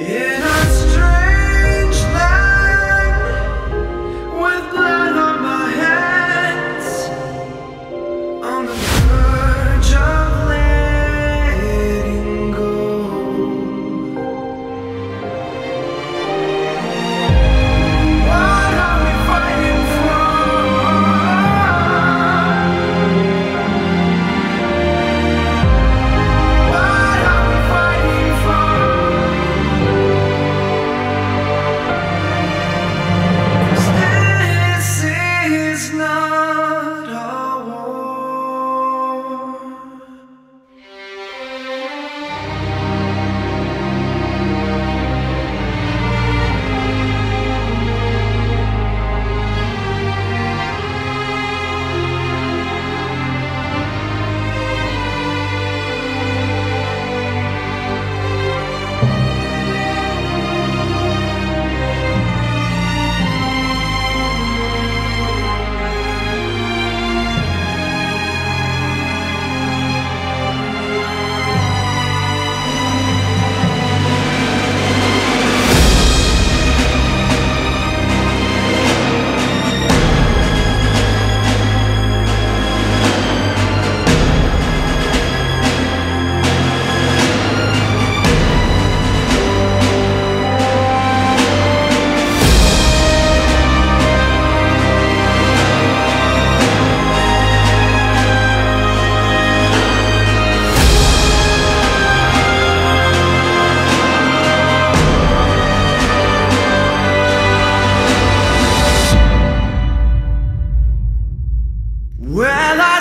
Yeah. Well, I